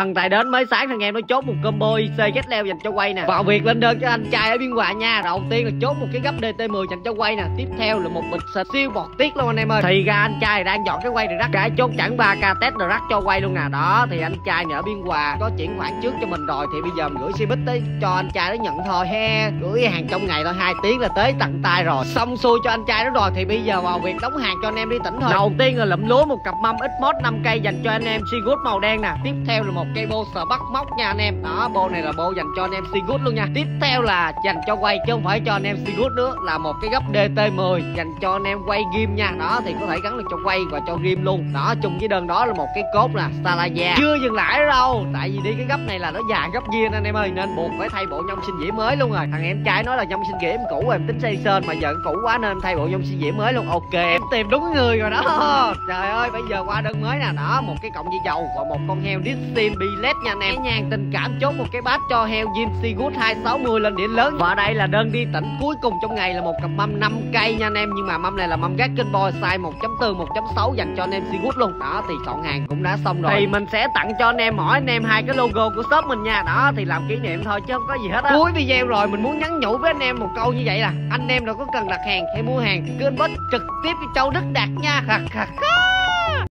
thằng tài đến mới sáng thằng em nó chốt một combo IC leo dành cho quay nè. Vào việc lên đơn cho anh trai ở biên hòa nha. Đầu tiên là chốt một cái gấp DT10 dành cho quay nè. Tiếp theo là một bịch xịt siêu bọt tiết luôn anh em ơi. Thì ra anh trai đang dọn cái quay được rắc cái chốt chẳng 3k test được rắc cho quay luôn nè. Đó thì anh trai này ở biên hòa có chuyển khoản trước cho mình rồi. Thì bây giờ mình gửi xe bít tới cho anh trai nó nhận thôi he. Gửi hàng trong ngày thôi hai tiếng là tới tận tay rồi. Xong xuôi cho anh trai đó rồi thì bây giờ vào việc đóng hàng cho anh em đi tỉnh thôi. Đầu tiên là lụm lúa một cặp mâm ít mod 5 cây dành cho anh em Seagood màu đen nè. Tiếp theo là một cây bô sờ bắt móc nha anh em. Đó bô này là bô dành cho anh em Seagood luôn nha. Tiếp theo là dành cho quay, chứ không phải cho anh em Seagood nữa. Là một cái gấp DT10 dành cho anh em quay game nha. Đó, thì có thể gắn được cho quay và cho game luôn. Đó, chung với đơn đó là một cái cốt là Salaya. Chưa dừng lại đâu, tại vì đi cái gấp này là nó dài gấp kia anh em ơi, nên buộc phải thay bộ nhông sinh dĩa mới luôn rồi. Thằng em trai nói là nhông sinh dĩa em cũ em tính xây sơn mà giờ em cũ quá nên em thay bộ nhông sinh dĩa mới luôn. Ok, em tìm đúng người rồi đó. Trời ơi, bây giờ qua đơn mới nè. Đó, một cái cọng dây dầu và một con heo Distin Billet nha anh em. Cái nhàn tình cảm chốt một cái bát cho heo Jin Seagood 260 lên điểm lớn. Và đây là đơn đi tỉnh cuối cùng trong ngày là một cặp mâm 5 cây nha anh em. Nhưng mà mâm này là mâm gác kinh boy size 1.4 1.6 dành cho anh em Seagood luôn. Đó thì soạn hàng cũng đã xong rồi. Thì mình sẽ tặng cho anh em mỗi anh em hai cái logo của shop mình nha. Đó thì làm kỷ niệm thôi chứ không có gì hết á. Cuối video rồi mình muốn nhắn nhủ với anh em một câu như vậy là anh em nào có cần đặt hàng hay mua hàng thì cứ inbox trực tiếp với Châu Đức Đạt nha. Khắc